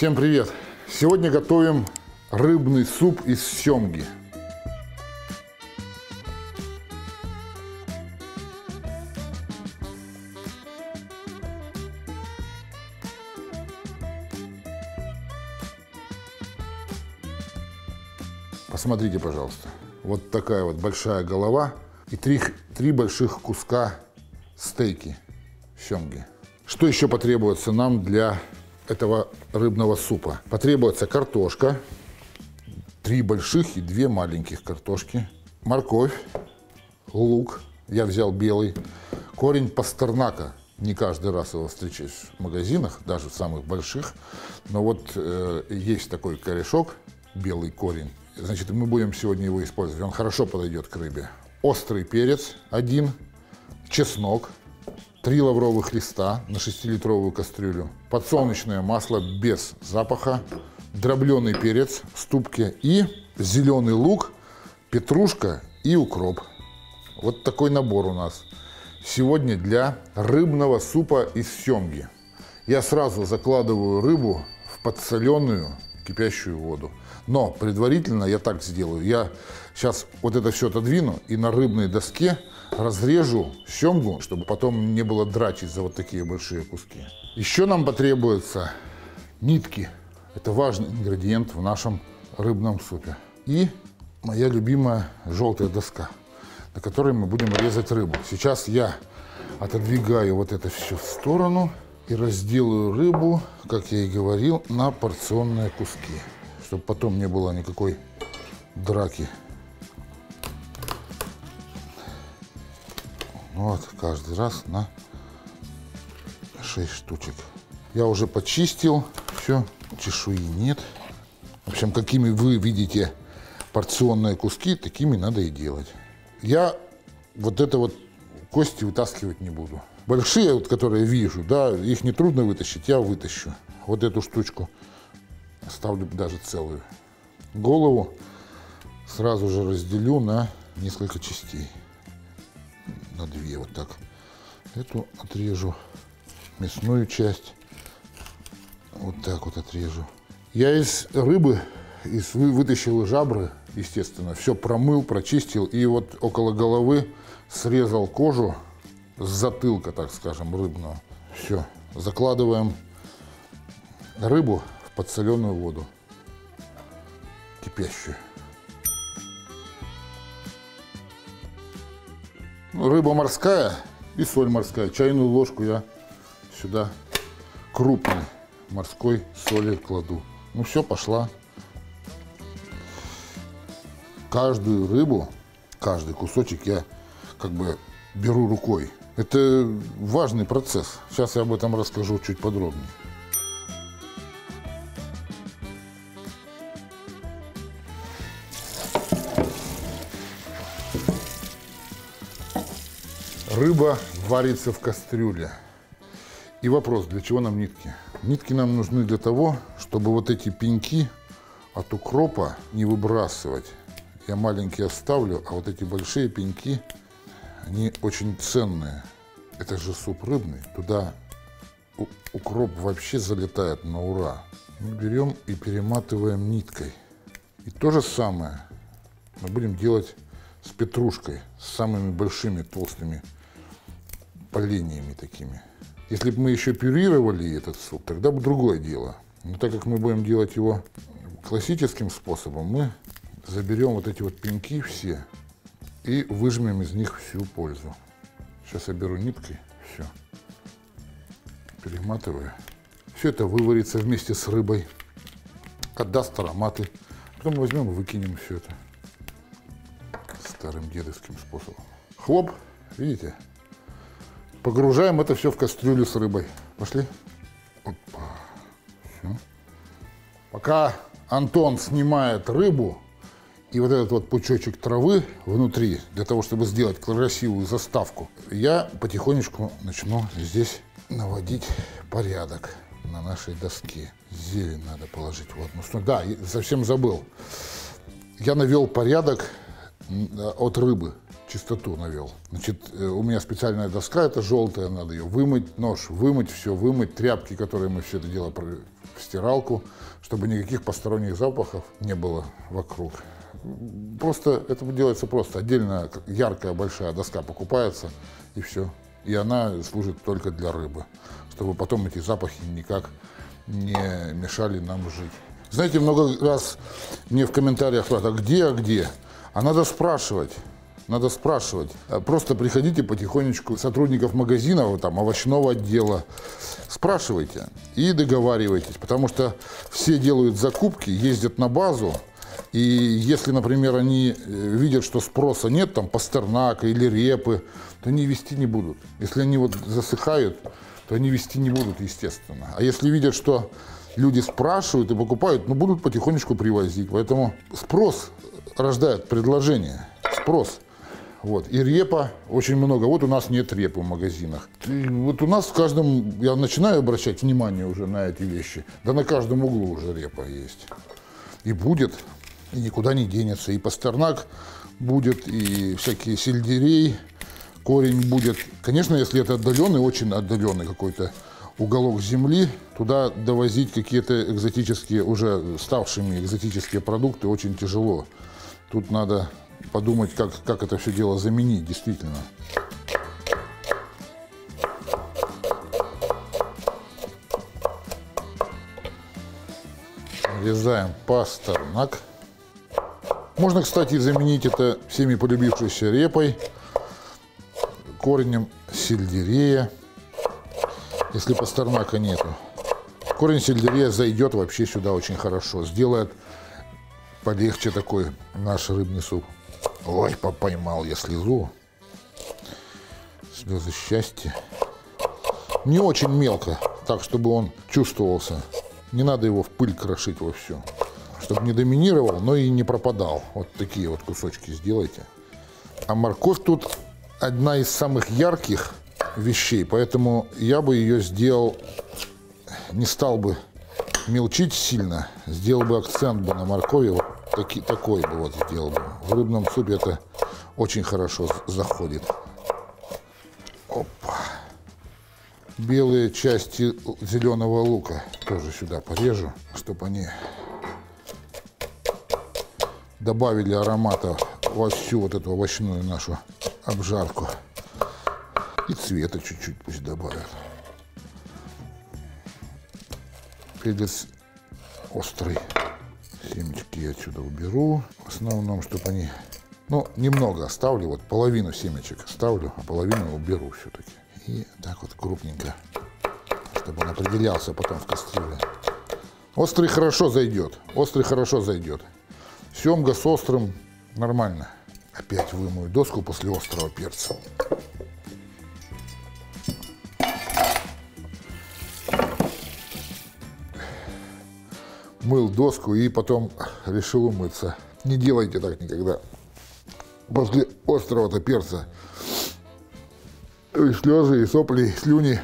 Всем привет! Сегодня готовим рыбный суп из семги. Посмотрите, пожалуйста. Вот такая вот большая голова и три, три больших куска стейки семги. Что еще потребуется нам для этого рыбного супа? Потребуется картошка, три больших и две маленьких картошки, морковь, лук, я взял белый, корень пастернака, не каждый раз его встречаешь в магазинах, даже в самых больших, но вот э, есть такой корешок, белый корень, значит, мы будем сегодня его использовать, он хорошо подойдет к рыбе. Острый перец один, чеснок, три лавровых листа на 6-литровую кастрюлю, подсолнечное масло без запаха, дробленый перец в ступке и зеленый лук, петрушка и укроп. Вот такой набор у нас сегодня для рыбного супа из семги. Я сразу закладываю рыбу в подсоленную кипящую воду. Но предварительно я так сделаю. Я сейчас вот это все отодвину и на рыбной доске разрежу семгу, чтобы потом не было драчи за вот такие большие куски. Еще нам потребуются нитки. Это важный ингредиент в нашем рыбном супе. И моя любимая желтая доска, на которой мы будем резать рыбу. Сейчас я отодвигаю вот это все в сторону и разделаю рыбу, как я и говорил, на порционные куски, чтобы потом не было никакой драки. Вот, каждый раз на 6 штучек. Я уже почистил, все, чешуи нет. В общем, какими вы видите порционные куски, такими надо и делать. Я вот это вот кости вытаскивать не буду. Большие, вот, которые вижу, да, их не трудно вытащить, я вытащу. Вот эту штучку оставлю даже целую. Голову сразу же разделю на несколько частей. На две вот так. Эту отрежу, мясную часть. Вот так вот отрежу. Я из рыбы из, вытащил жабры, естественно, все промыл, прочистил. И вот около головы срезал кожу с затылка, так скажем, рыбную. Все, закладываем рыбу в подсоленную воду, кипящую. Ну, рыба морская и соль морская. Чайную ложку я сюда крупной морской соли кладу. Ну все, пошла. Каждую рыбу, каждый кусочек я как бы беру рукой. Это важный процесс. Сейчас я об этом расскажу чуть подробнее. Рыба варится в кастрюле. И вопрос, для чего нам нитки? Нитки нам нужны для того, чтобы вот эти пеньки от укропа не выбрасывать. Я маленькие оставлю, а вот эти большие пеньки они очень ценные. Это же суп рыбный. Туда укроп вообще залетает на ура. Мы берем и перематываем ниткой. И то же самое мы будем делать с петрушкой, с самыми большими толстыми поленьями такими. Если бы мы еще пюрировали этот суп, тогда бы другое дело. Но так как мы будем делать его классическим способом, мы заберем вот эти вот пеньки все и выжмем из них всю пользу. Сейчас я беру ниткой, все, перематываю. Все это выварится вместе с рыбой, отдаст ароматы. Потом возьмем и выкинем все это старым дедовским способом. Хлоп, видите? Погружаем это все в кастрюлю с рыбой. Пошли. Опа. Все. Пока Антон снимает рыбу, и вот этот вот пучочек травы внутри, для того, чтобы сделать красивую заставку, я потихонечку начну здесь наводить порядок на нашей доске. Зелень надо положить в одну сторону. Да, совсем забыл. Я навел порядок от рыбы. чистоту навел. Значит, э, у меня специальная доска, это желтая, надо ее вымыть, нож вымыть, все вымыть, тряпки, которые мы все это дело в стиралку, чтобы никаких посторонних запахов не было вокруг. Просто это делается просто. Отдельно яркая большая доска покупается и все. И она служит только для рыбы, чтобы потом эти запахи никак не мешали нам жить. Знаете, много раз мне в комментариях спрашивают, а где, а где? А надо спрашивать. Надо спрашивать. А просто приходите потихонечку сотрудников магазинов, там, овощного отдела, спрашивайте и договаривайтесь, потому что все делают закупки, ездят на базу, и если, например, они э, видят, что спроса нет, там, пастернака или репы, то они вести не будут. Если они вот засыхают, то они вести не будут, естественно. А если видят, что люди спрашивают и покупают, ну, будут потихонечку привозить. Поэтому спрос рождает предложение. Спрос. Вот. И репа очень много. Вот у нас нет репы в магазинах. И вот у нас в каждом, я начинаю обращать внимание уже на эти вещи, да на каждом углу уже репа есть. И будет, и никуда не денется. И пастернак будет, и всякие сельдерей, корень будет. Конечно, если это отдаленный, очень отдаленный какой-то уголок земли, туда довозить какие-то экзотические, уже ставшими экзотические продукты очень тяжело. Тут надо подумать, как, как это все дело заменить, действительно. Нарезаем пастернак. Можно, кстати, заменить это всеми полюбившейся репой, корнем сельдерея, если пастернака нету. Корень сельдерея зайдет вообще сюда очень хорошо, сделает полегче такой наш рыбный суп. Ой, поймал я слезу. Слезы счастья. Не очень мелко, так, чтобы он чувствовался. Не надо его в пыль крошить во все. Чтобы не доминировал, но и не пропадал. Вот такие вот кусочки сделайте. А морковь тут одна из самых ярких вещей, поэтому я бы ее сделал, не стал бы мелчить сильно, сделал бы акцент бы на моркови, вот таки, такой бы вот сделал бы. В рыбном супе это очень хорошо заходит. Опа. Белые части зеленого лука тоже сюда порежу, чтобы они добавили аромата во всю вот эту овощную нашу обжарку. И цвета чуть-чуть пусть добавят. Перец острый. Семечки я отсюда уберу. В основном, чтобы они... Ну, немного оставлю, вот половину семечек оставлю, а половину уберу все-таки. И так вот крупненько, чтобы он определялся потом в кастрюле. Острый хорошо зайдет, острый хорошо зайдет. Семга с острым нормально. Опять вымою доску после острого перца. мыл доску и потом решил умыться. Не делайте так никогда. После острого-то перца и слезы, и сопли, и слюни,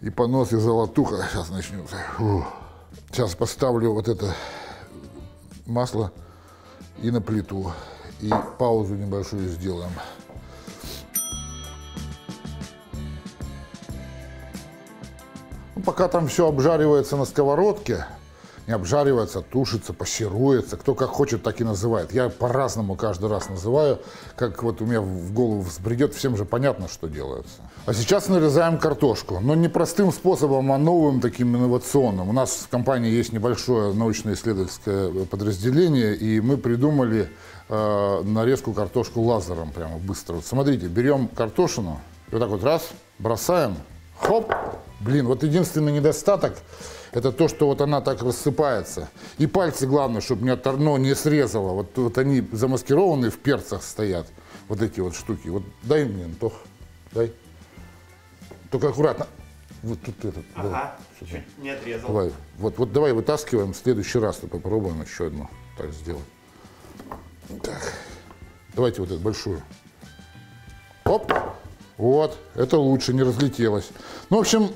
и понос, и золотуха сейчас начнется. Фу. Сейчас поставлю вот это масло и на плиту. И паузу небольшую сделаем. Ну, пока там все обжаривается на сковородке, не обжаривается, тушится, пассируется. Кто как хочет, так и называет. Я по-разному каждый раз называю. Как вот у меня в голову взбредет, всем же понятно, что делается. А сейчас нарезаем картошку. Но не простым способом, а новым, таким инновационным. У нас в компании есть небольшое научно-исследовательское подразделение, и мы придумали э, нарезку картошку лазером прямо быстро. Вот смотрите, берем картошину, вот так вот раз, бросаем, хоп, блин, вот единственный недостаток – это то, что вот она так рассыпается. И пальцы, главное, чтобы не оторно не срезало. Вот, вот они замаскированные в перцах стоят, вот эти вот штуки. Вот дай мне, Антох, дай. Только аккуратно. Вот тут этот. Ага, чуть не отрезал. Давай, вот, вот давай вытаскиваем, в следующий раз попробуем еще одну так сделать. Так, давайте вот эту большую. Оп! Вот, это лучше, не разлетелось. Ну, в общем,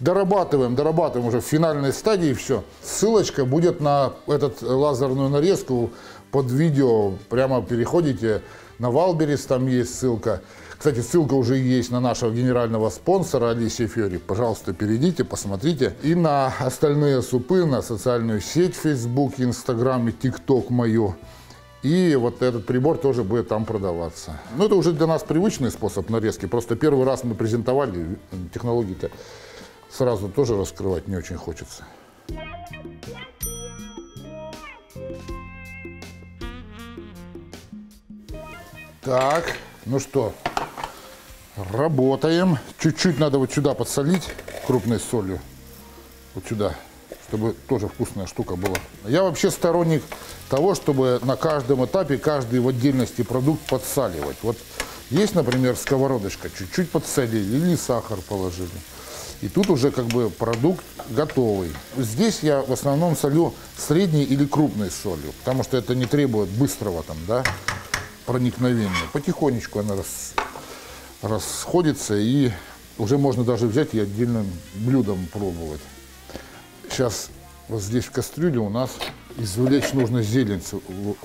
дорабатываем, дорабатываем уже в финальной стадии все. Ссылочка будет на этот лазерную нарезку под видео. Прямо переходите, на Валберис там есть ссылка. Кстати, ссылка уже есть на нашего генерального спонсора Алисия Фьори. Пожалуйста, перейдите, посмотрите. И на остальные супы, на социальную сеть Facebook, Instagram и TikTok мою. И вот этот прибор тоже будет там продаваться. Ну, это уже для нас привычный способ нарезки. Просто первый раз мы презентовали, технологии-то сразу тоже раскрывать не очень хочется. Так, ну что, работаем. Чуть-чуть надо вот сюда подсолить крупной солью. Вот сюда, чтобы тоже вкусная штука была. Я вообще сторонник того, чтобы на каждом этапе каждый в отдельности продукт подсаливать. Вот есть, например, сковородочка, чуть-чуть подсолили или сахар положили. И тут уже как бы продукт готовый. Здесь я в основном солю средней или крупной солью, потому что это не требует быстрого там, да, проникновения. Потихонечку она рас, расходится и уже можно даже взять и отдельным блюдом пробовать. Сейчас вот здесь в кастрюле у нас извлечь нужно зелень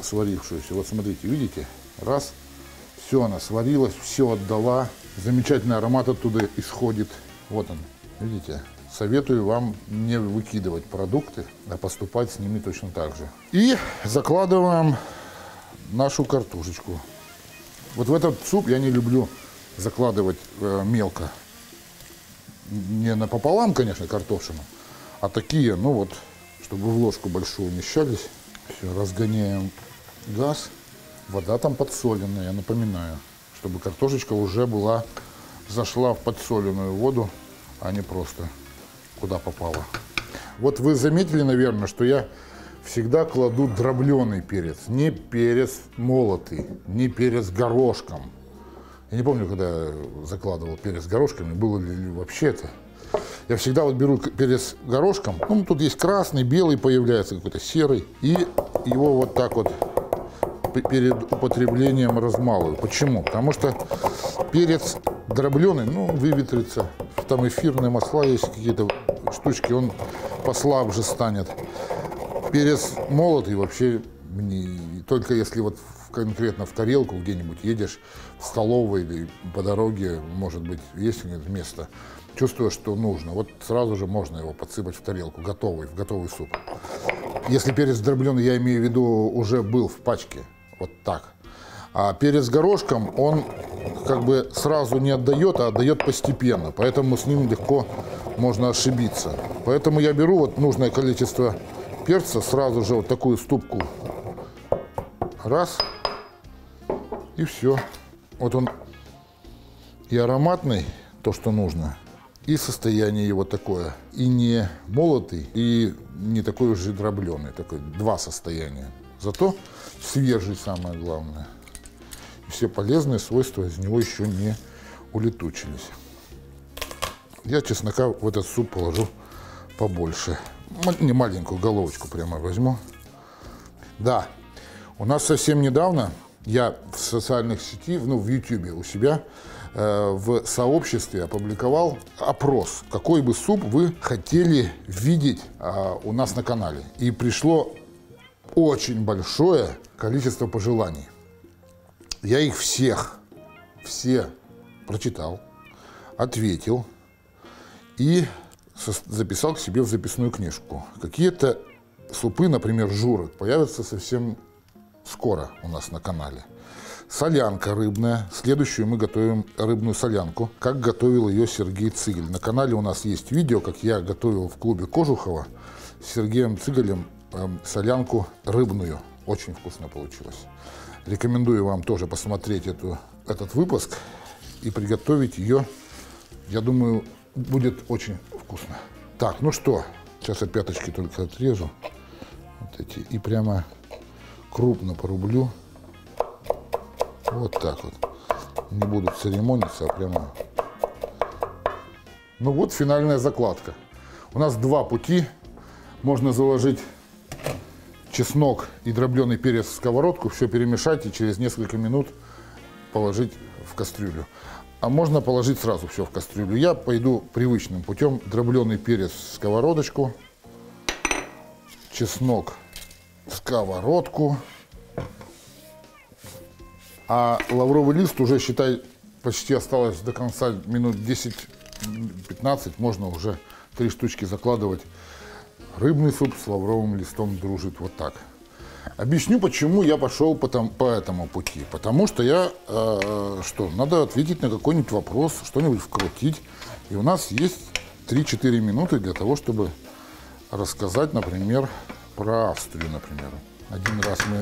сварившуюся. Вот смотрите, видите? Раз, все, она сварилась, все отдала. Замечательный аромат оттуда исходит. Вот он, видите? Советую вам не выкидывать продукты, а поступать с ними точно так же. И закладываем нашу картошечку. Вот в этот суп я не люблю закладывать э, мелко. Не напополам, конечно, картошину, а такие, ну вот, чтобы в ложку большую умещались. Все, разгоняем газ. Вода там подсоленная, я напоминаю, чтобы картошечка уже была, зашла в подсоленную воду, а не просто куда попала. Вот вы заметили, наверное, что я всегда кладу дробленый перец, не перец молотый, не перец горошком. Я не помню, когда я закладывал перец горошком, было ли вообще это. Я всегда вот беру перец горошком, ну, тут есть красный, белый появляется, какой-то серый, и его вот так вот перед употреблением размалываю. Почему? Потому что перец дробленый, ну, выветрится, там эфирные масла есть какие-то штучки, он послабже станет. Перец молотый вообще не, только если вот конкретно в тарелку где-нибудь едешь, в столовой или по дороге, может быть, есть место, чувствуешь, что нужно, вот сразу же можно его подсыпать в тарелку, готовый, в готовый суп. Если перец дробленый, я имею в виду, уже был в пачке, вот так. А перец горошком, он как бы сразу не отдает, а отдает постепенно, поэтому с ним легко можно ошибиться. Поэтому я беру вот нужное количество перца сразу же вот такую ступку. Раз. И все. Вот он и ароматный, то, что нужно, и состояние его такое. И не молотый, и не такой уже дробленый. Такой два состояния. Зато свежий самое главное. Все полезные свойства из него еще не улетучились. Я чеснока в этот суп положу побольше не маленькую головочку прямо возьму. Да, у нас совсем недавно я в социальных сетях, ну, в YouTube у себя э, в сообществе опубликовал опрос, какой бы суп вы хотели видеть э, у нас на канале. И пришло очень большое количество пожеланий. Я их всех, все прочитал, ответил и записал к себе в записную книжку. Какие-то супы, например, журок, появятся совсем скоро у нас на канале. Солянка рыбная. Следующую мы готовим рыбную солянку. Как готовил ее Сергей Цигель. На канале у нас есть видео, как я готовил в клубе Кожухова с Сергеем Цигелем э, солянку рыбную. Очень вкусно получилось. Рекомендую вам тоже посмотреть эту, этот выпуск и приготовить ее. Я думаю, будет очень вкусно. Так, ну что, сейчас я пяточки только отрежу. Вот эти. И прямо крупно порублю. Вот так вот. Не буду церемониться, а прямо... Ну вот финальная закладка. У нас два пути. Можно заложить чеснок и дробленый перец в сковородку, все перемешать и через несколько минут положить в кастрюлю. А можно положить сразу все в кастрюлю. Я пойду привычным путем. Дробленый перец в сковородочку. Чеснок сковородку. А лавровый лист уже, считай, почти осталось до конца минут 10-15. Можно уже три штучки закладывать. Рыбный суп с лавровым листом дружит вот так. Объясню, почему я пошел по, там, по этому пути. Потому что я, э, что, надо ответить на какой-нибудь вопрос, что-нибудь вкрутить. И у нас есть 3-4 минуты для того, чтобы рассказать, например, про Австрию, например. Один раз мы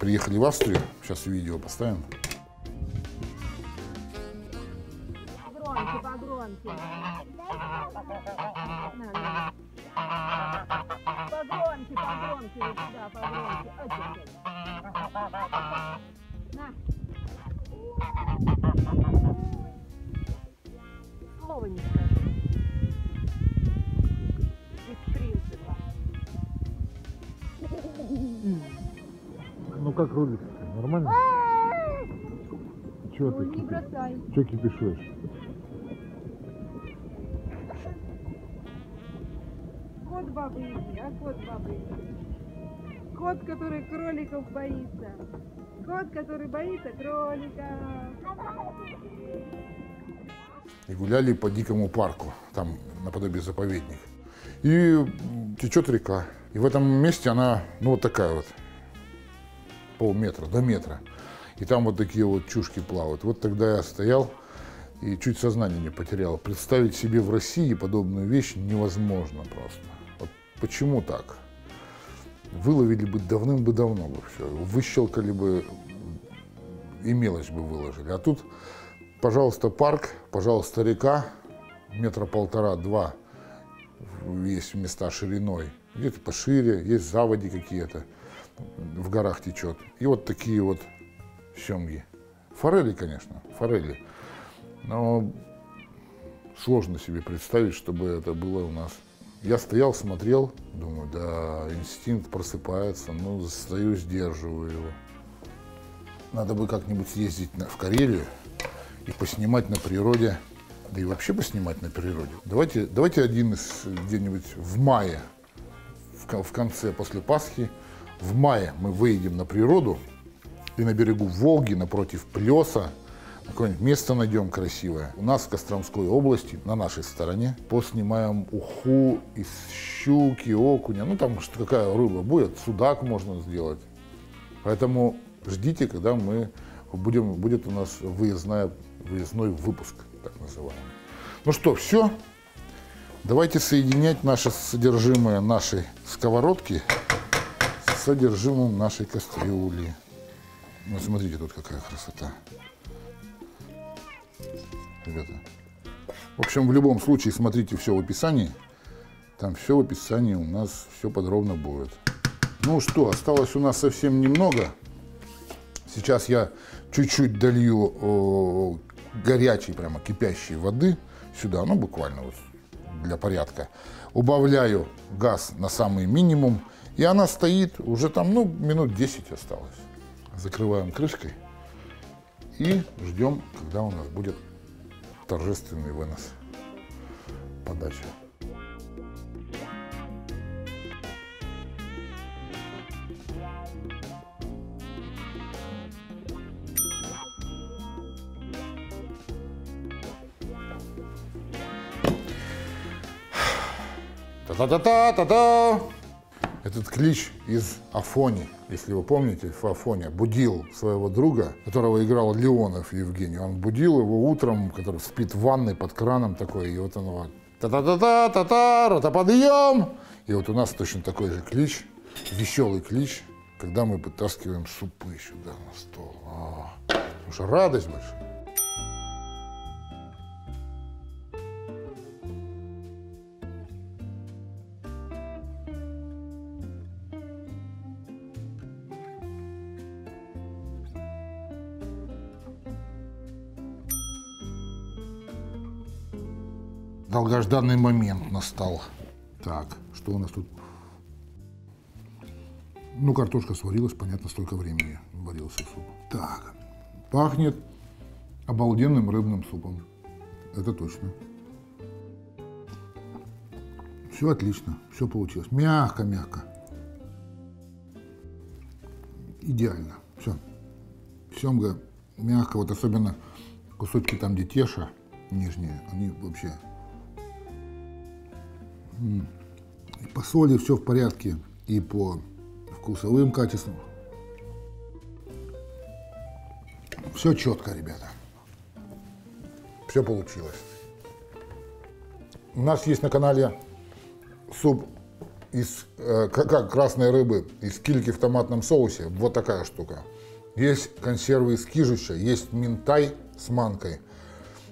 приехали в Австрию, сейчас видео поставим. Погромче, погромче. Ну рулит? Нормально? Чего Ой, не бросай. Че кипишуешь? Кот бабы а кот бабы. Кот, который кроликов боится. Кот, который боится кролика. и гуляли по дикому парку, там наподобие заповедник. И течет река. И в этом месте она, ну, вот такая вот, полметра, до метра. И там вот такие вот чушки плавают. Вот тогда я стоял и чуть сознание не потерял. Представить себе в России подобную вещь невозможно просто. Вот почему так? Выловили бы давным бы давно бы все, выщелкали бы и мелочь бы выложили. А тут Пожалуйста, парк, пожалуйста, река, метра полтора-два, есть места шириной, где-то пошире, есть заводи какие-то, в горах течет. И вот такие вот семги. Форели, конечно, форели. Но сложно себе представить, чтобы это было у нас. Я стоял, смотрел, думаю, да, инстинкт просыпается, ну, стою, сдерживаю его. Надо бы как-нибудь съездить в Карелию, и поснимать на природе, да и вообще поснимать на природе. Давайте, давайте один из где-нибудь в мае, в, в конце, после Пасхи, в мае мы выедем на природу и на берегу Волги, напротив Плеса, какое-нибудь место найдем красивое. У нас в Костромской области, на нашей стороне, поснимаем уху из щуки, окуня. Ну, там что какая рыба будет, судак можно сделать. Поэтому ждите, когда мы будем, будет у нас выездная, выездной выпуск, так называемый. Ну что, все. Давайте соединять наше содержимое нашей сковородки содержимым нашей кастрюли. Ну, смотрите, тут какая красота. Ребята. В общем, в любом случае, смотрите все в описании. Там все в описании у нас все подробно будет. Ну что, осталось у нас совсем немного. Сейчас я чуть-чуть долью о, горячей, прямо кипящей воды сюда, ну буквально вот для порядка. Убавляю газ на самый минимум, и она стоит уже там, ну, минут 10 осталось. Закрываем крышкой и ждем, когда у нас будет торжественный вынос подачи. Та-та-та-та-та-та! Этот клич из Афони, если вы помните, Афоня будил своего друга, которого играл Леонов Евгений. Он будил его утром, который спит в ванной под краном такой, и вот он вот та-та-та-та-та-та, ротоподъем! И вот у нас точно такой же клич, веселый клич, когда мы вытаскиваем супы сюда на стол. А, потому радость большая. Долгожданный момент настал. Так, что у нас тут? Ну, картошка сварилась, понятно, столько времени варился суп. Так, пахнет обалденным рыбным супом. Это точно. Все отлично, все получилось. Мягко-мягко. Идеально. Все. Семга Мягко, вот особенно кусочки там, где теша нижние, они вообще... И по соли все в порядке, и по вкусовым качествам. Все четко, ребята. Все получилось. У нас есть на канале суп из э, как красной рыбы из кильки в томатном соусе. Вот такая штука. Есть консервы из кижища, есть минтай с манкой.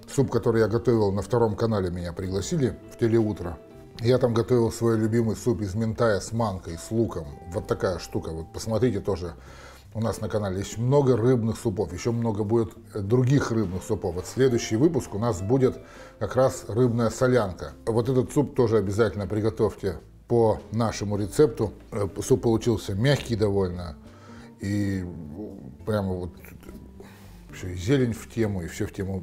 Суп, который я готовил на втором канале, меня пригласили в телеутро. Я там готовил свой любимый суп из ментая с манкой, с луком. Вот такая штука. Вот посмотрите тоже у нас на канале. Есть много рыбных супов, еще много будет э, других рыбных супов. Вот следующий выпуск у нас будет как раз рыбная солянка. Вот этот суп тоже обязательно приготовьте по нашему рецепту. Э, Суп получился мягкий довольно. И прямо вот все, и зелень в тему, и все в тему.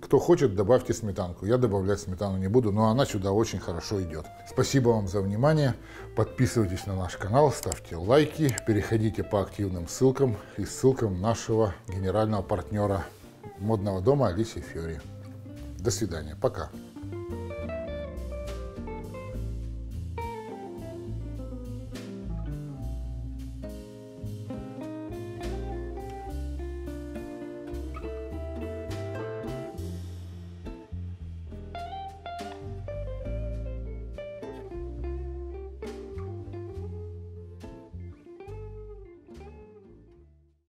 Кто хочет, добавьте сметанку. Я добавлять сметану не буду, но она сюда очень хорошо идет. Спасибо вам за внимание. Подписывайтесь на наш канал, ставьте лайки, переходите по активным ссылкам и ссылкам нашего генерального партнера модного дома Алисии Фьори. До свидания. Пока.